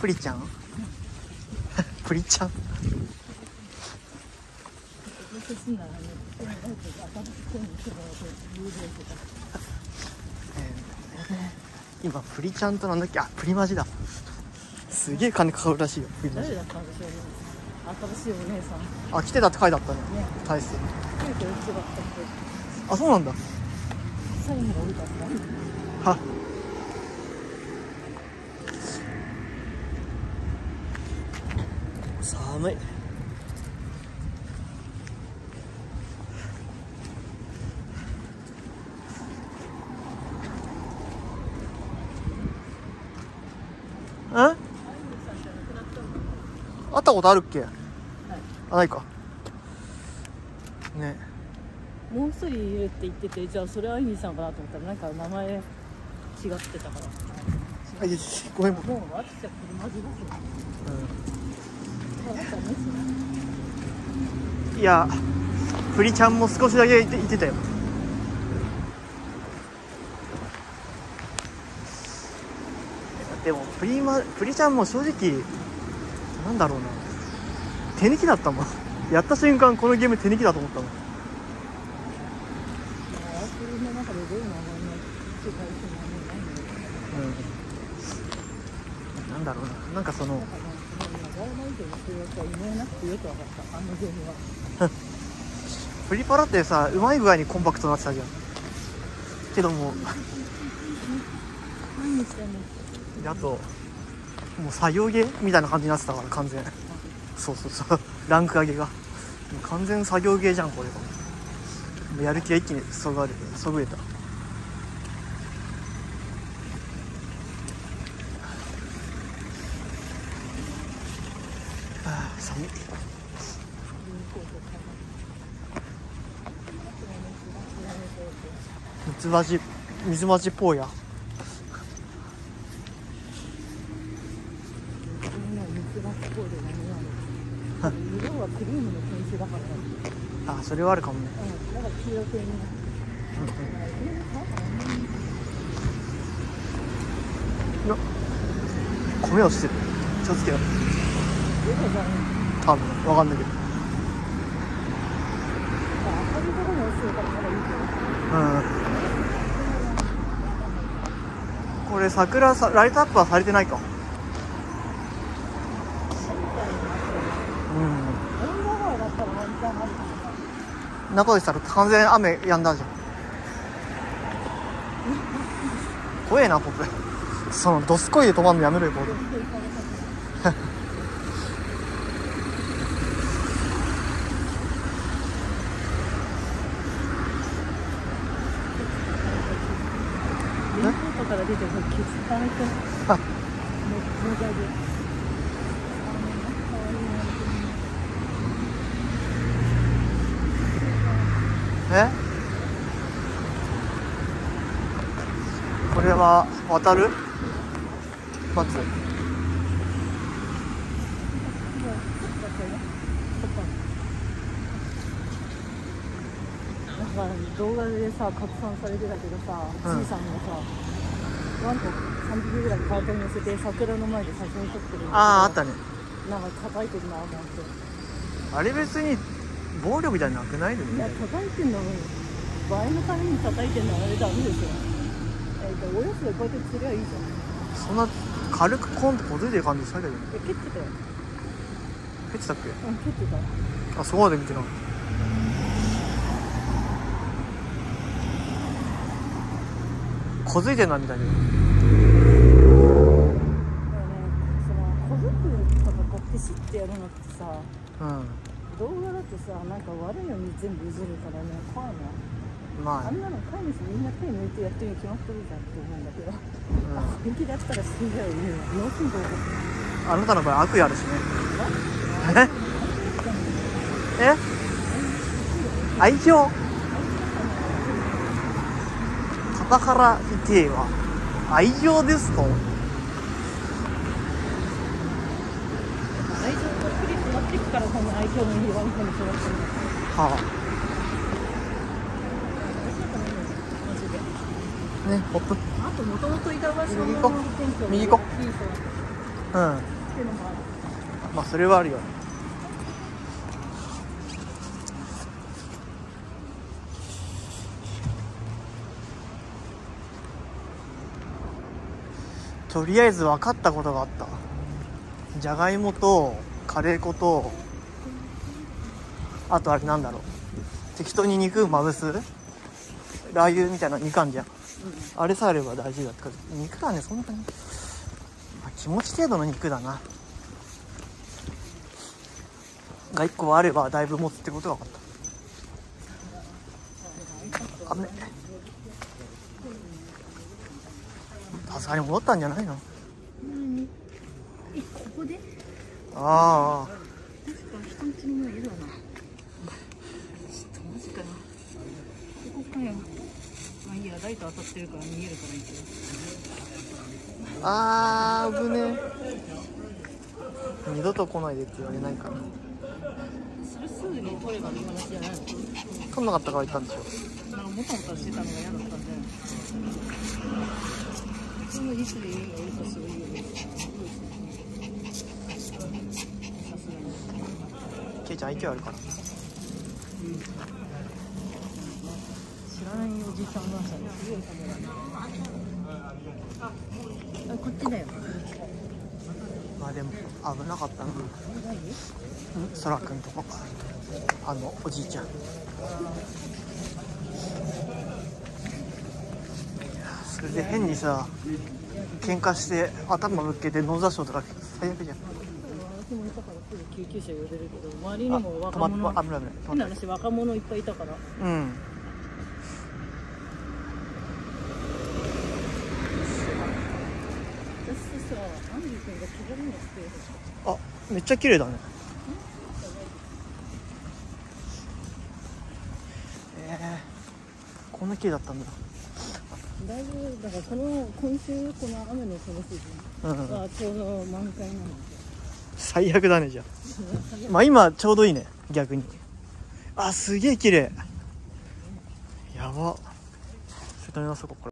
プリちゃん？プリちゃん？今プリちゃんとなんだっけ？あプリマジだ。すげえ金かかるらしいよプリマジ。誰だったんでしょうね新しいお姉さん。あ来てたって書いてあったね。ね。大勢あそうなんだ。は？寒い。ん会ったことあるっけ、あないか。ね。もう一人いるって言っててじゃあそれはアイミーさんかなと思ったらなんか名前違ってたから。あいやごめん、うん、もう私は車自ですよそうんいやプリちゃんも少しだけいていてたよ。でもプリマプリちゃんも正直なんだろうな。手抜きだったもん。やった瞬間このゲーム手抜きだと思ったもん。ワークの中でどういう名前の世界線がないんだようん。なんだろうな。なんかそのだから長山以上の制約はいないなってよく分かった。あのゲームは。プリパラってさうまい具合にコンパクトになってたじゃんけども。何してんの？であともう作業ゲーみたいな感じになってたから完全。そうそうそう。ランク上げが。完全作業ゲーじゃんこれ。やる気が一気にそがれそぐれた寒いミツバチ水バチポーヤ色はクリームの品種だから。だあそれはあるかもね。うんだから黄色系になよ米落ちてる。気をつけよう多分わかんないけど。ころに落ちてるからまだいいけどうん。これ桜さライトアップはされてないか。うん。中でしたら完全雨止んだじゃん。怖えなポップそのドスコイで止まんのやめろよボールレイン出てもケツためてあもうもう大丈夫え？これは渡る？待つ。なんか動画でさ拡散されてたけどさ、うん。じいさんがさワンと3匹ぐらいカートに乗せて桜の前で写真撮ってるあああったね。なんか叩いてるなと思って。あれ別に暴力じゃなくないでもいやね叩いてんの映えのために叩いてんのあれダメでしょえっとおやつでこうやって釣りゃいいじゃん。そんな軽くコンとこづいてる感じしたけどねえ蹴ってたよ。蹴ってたっけ？うん蹴ってた。あそこまで見てないこづいてんなみたいな。だからね。その小づくとかこうピシッてやるのってさうん。動画だとさなんか悪いのに全部映るからね怖いなまあ。あんなの飼い主みんな手抜いてやってるに決まってるじゃんって思うんだけど、うん。あ本気でやったら死んじゃうよ脳震盪起こあなたの場合悪意あるしね。え？え？愛情？カタカライテーは愛情ですと。愛情たっぷり詰まってくから愛嬌のいいワンコに育ってる。のはあねホップあともともといた場所の右行こう。店長右行こいい人だっていうのもあるまあそれはあるよとりあえず分かったことがあった。じゃがいもとカレー粉とあとあれなんだろう。適当に肉まぶす？ラー油みたいな肉あんじゃん。あれさえあれば大丈夫だって肉はねそんなに、まあ、気持ち程度の肉だな。が1個あればだいぶ持つってことが分かった。あめさすがに戻ったんじゃないの？何えここで？ああ。確か人んちの前いるわなちょっと。マジかなここかよまあいいやライト当たってるから見えるからいいけど。あー危ねえ。二度と来ないでって言われないから。それすぐに取ればいい話じゃないの？来んなかったからたんでしょ。なんかもたもたしてたのが嫌だったんでそのいつでいいのいいとするよさすがにケイちゃん勢いあるから。知らないおじさんはさすごいカメラあこっちだよ。まあでも危なかったな。そらくんとこ。あのおじいちゃん。それで変にさ喧嘩して頭ぶっけて脳挫傷とか最悪じゃん。私もいたからすぐ救急車呼べるけど周りにもあ若者止まっ危ない危ない止変な話若者いっぱいいたからたうんあめっちゃ綺麗だね。えー、こんな綺麗だったんだだいぶだからこの今週この雨のこのシーズンはちょうど満開なので最悪だねじゃあまあ今ちょうどいいね逆に。あすげえ綺麗。やば。それ止めますこれ。